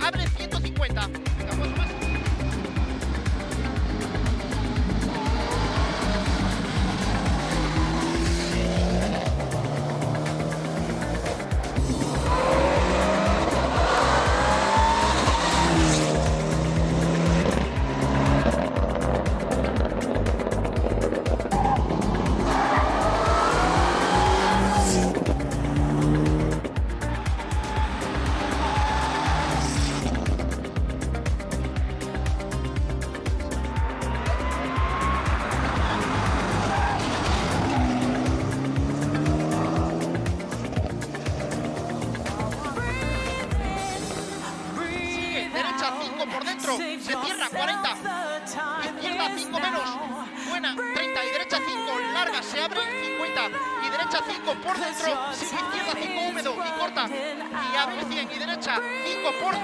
Abre 150. Cierra, 40. Izquierda, 5 menos. Buena, 30 y derecha 5, larga, se abre, 50. Y derecha 5 por dentro, sigue izquierda 5 húmedo y corta. Y abre 100 y derecha 5 por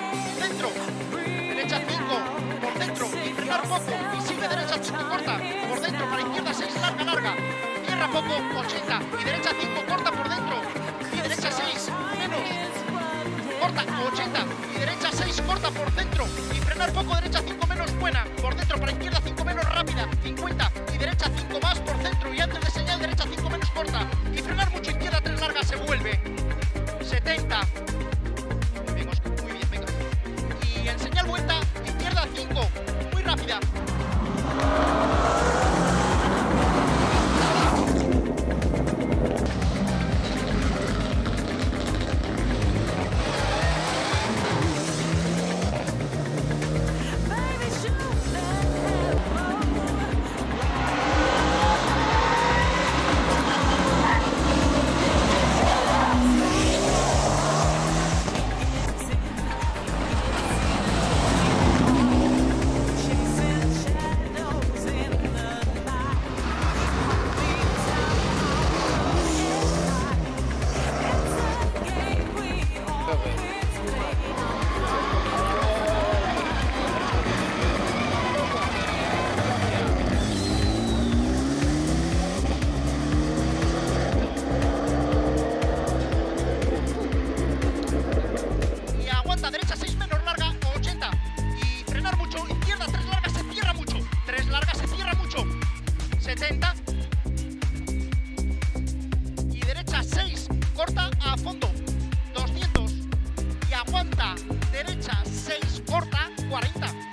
dentro. Derecha 5 por dentro y frenar poco. Y sigue derecha 5 corta. Por dentro para izquierda 6 larga, larga. Cierra poco, 80. Y derecha 5 corta por dentro. Frenar poco, derecha 5 menos buena. Por dentro para izquierda 5 menos rápida. 50. 70 y derecha 6 corta a fondo 200 y aguanta derecha 6 corta 40